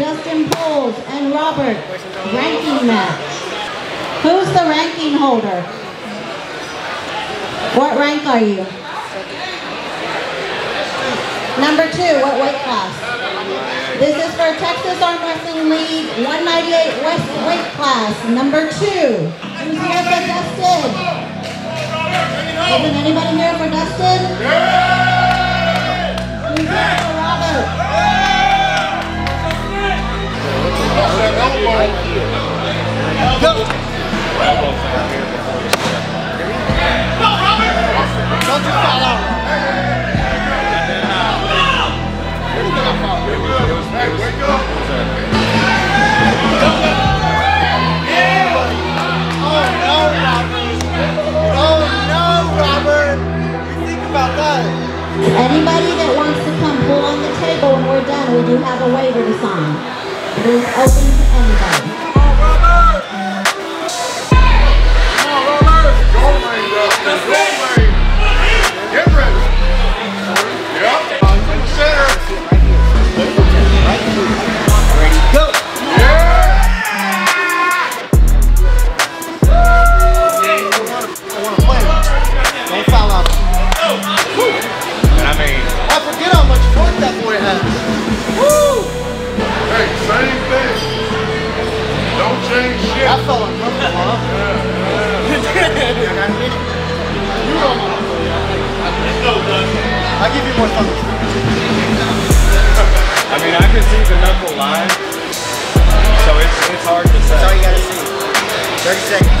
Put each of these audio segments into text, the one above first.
Dustin Pulls and Robert, ranking match. Who's the ranking holder? What rank are you? Number two, what weight class? This is for Texas Arm Wrestling League 198 West weight class, number two. Who's here for Dustin? Isn't anybody here for Dustin? Don't. Oh no, Robert. Oh no, Robert. You think about that. Anybody that wants to come pull on the table when we're done, we do have a waiver to sign. It is open to anybody. Same thing. Don't change shit. That felt uncomfortable, huh? You know my I'll give you more thumbs. I mean, I can see the knuckle line, so it's it's hard to That's all say. you gotta see. 30 seconds.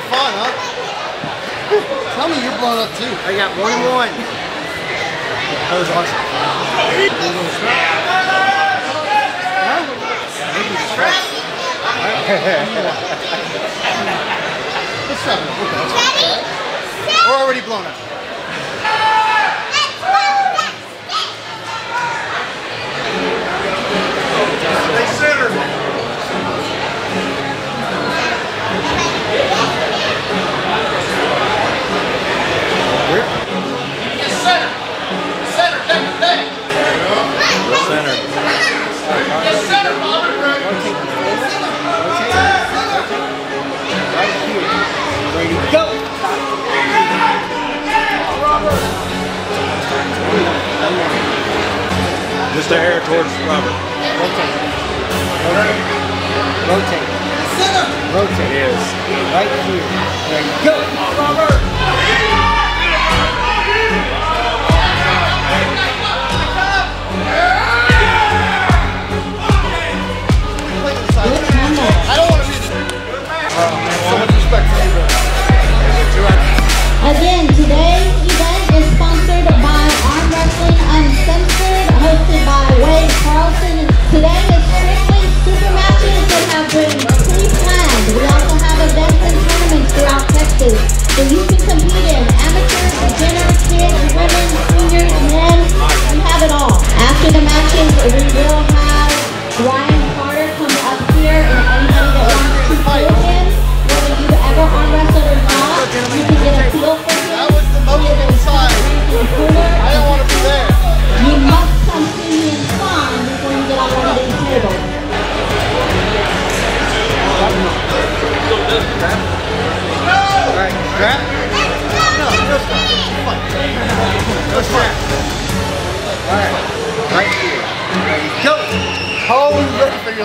This fun, huh? Tell me you're blown up too. I got one and one. That was awesome. Let's try it. We're already blown up. Just a hair towards Robert. Rotate. Rotate. Rotate. Rotate. It is. Right here. Ready, go! I don't want to be so much respect for you, bro. Again, today's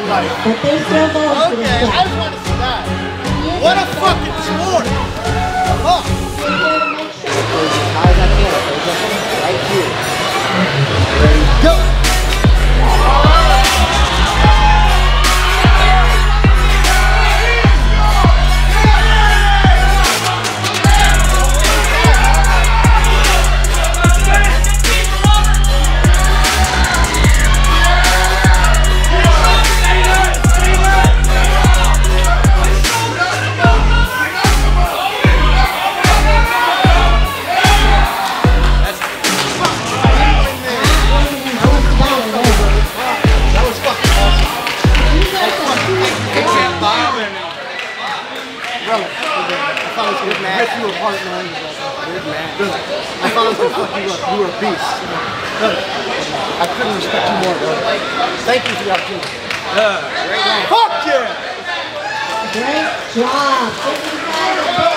life. But they still Okay, I just want to see that. What a fucking sport! Relic. I thought it was good man. Rip you apart, man. Good man. I thought I was gonna fuck you up. You were a beast. I couldn't respect you more, bro. Thank you for the opportunity. Fuck yeah! Great job. Give these guys a big hand.